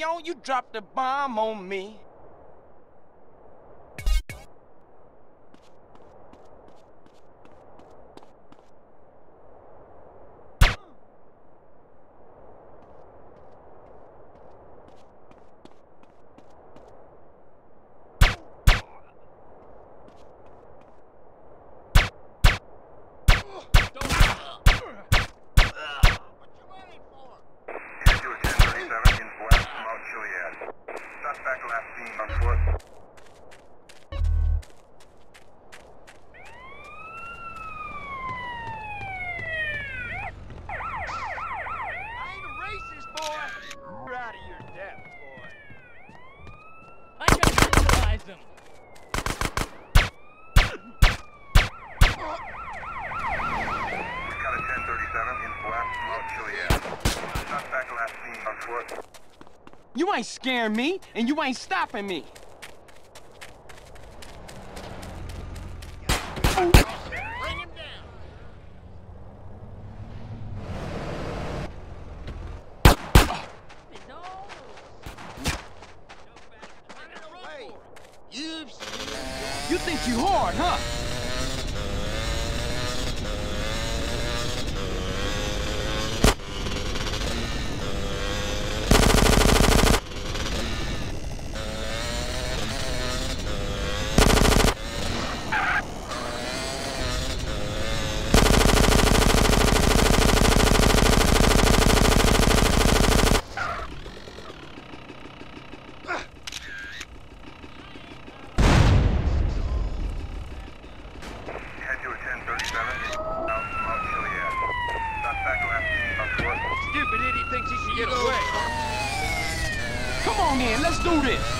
yo, you dropped a bomb on me. Foot. You ain't scaring me, and you ain't stopping me. You think you hard, huh? Thinks he can get away. Come on in, let's do this.